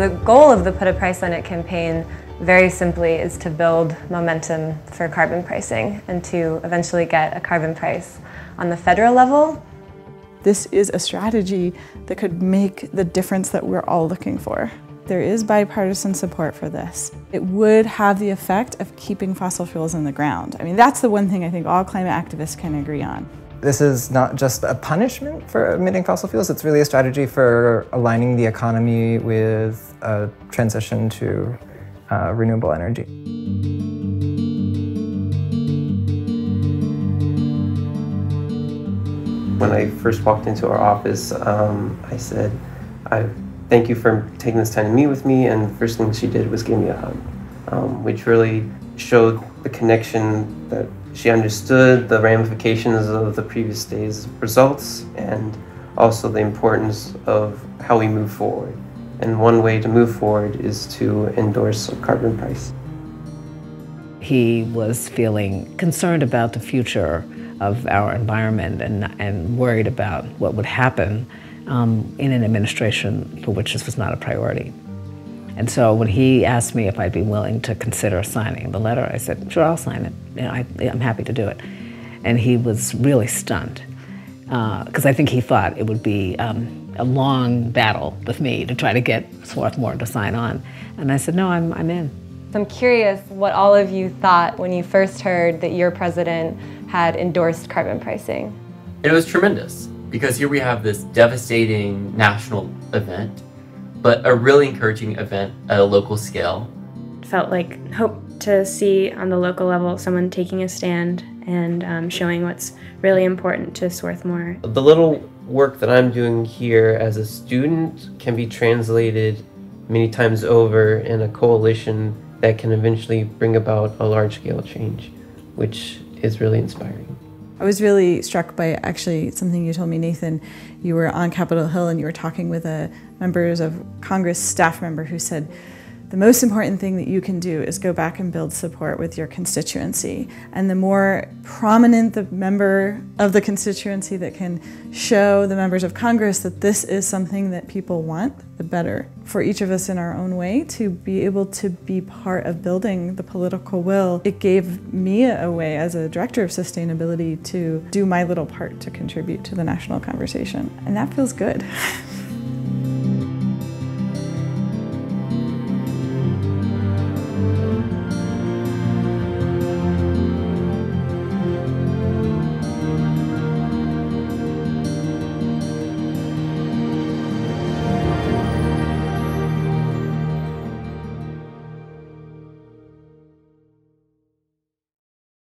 The goal of the Put a Price on It campaign very simply is to build momentum for carbon pricing and to eventually get a carbon price on the federal level. This is a strategy that could make the difference that we're all looking for. There is bipartisan support for this. It would have the effect of keeping fossil fuels in the ground. I mean, that's the one thing I think all climate activists can agree on. This is not just a punishment for emitting fossil fuels, it's really a strategy for aligning the economy with a transition to uh, renewable energy. When I first walked into our office, um, I said, I thank you for taking this time to meet with me, and the first thing she did was give me a hug, um, which really showed the connection that she understood the ramifications of the previous day's results and also the importance of how we move forward. And one way to move forward is to endorse a carbon price. He was feeling concerned about the future of our environment and, and worried about what would happen um, in an administration for which this was not a priority. And so when he asked me if I'd be willing to consider signing the letter, I said, sure, I'll sign it. You know, I, am happy to do it. And he was really stunned because uh, I think he thought it would be um, a long battle with me to try to get Swarthmore to sign on. And I said, no, I'm, I'm in. I'm curious what all of you thought when you first heard that your president had endorsed carbon pricing. It was tremendous because here we have this devastating national event but a really encouraging event at a local scale. Felt like hope to see on the local level someone taking a stand and um, showing what's really important to Swarthmore. The little work that I'm doing here as a student can be translated many times over in a coalition that can eventually bring about a large scale change, which is really inspiring. I was really struck by actually something you told me, Nathan. You were on Capitol Hill and you were talking with a members of Congress staff member who said, the most important thing that you can do is go back and build support with your constituency. And the more prominent the member of the constituency that can show the members of Congress that this is something that people want, the better. For each of us in our own way to be able to be part of building the political will, it gave me a way as a director of sustainability to do my little part to contribute to the national conversation. And that feels good.